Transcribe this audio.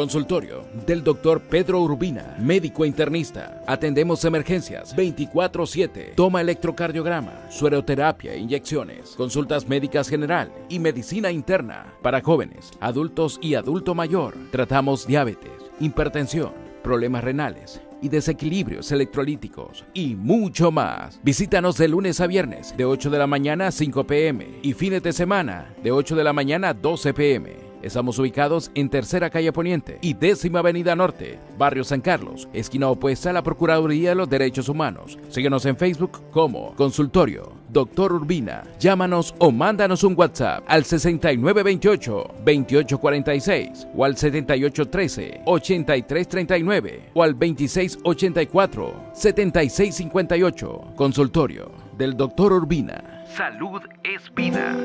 Consultorio del doctor Pedro Urbina, médico internista. Atendemos emergencias 24-7. Toma electrocardiograma, sueroterapia, inyecciones, consultas médicas general y medicina interna para jóvenes, adultos y adulto mayor. Tratamos diabetes, hipertensión, problemas renales y desequilibrios electrolíticos y mucho más. Visítanos de lunes a viernes de 8 de la mañana a 5 pm y fines de semana de 8 de la mañana a 12 pm. Estamos ubicados en Tercera Calle Poniente y Décima Avenida Norte, Barrio San Carlos, esquina opuesta a la Procuraduría de los Derechos Humanos. Síguenos en Facebook como Consultorio Doctor Urbina. Llámanos o mándanos un WhatsApp al 6928-2846 o al 7813-8339 o al 2684-7658. Consultorio del Doctor Urbina. Salud es vida.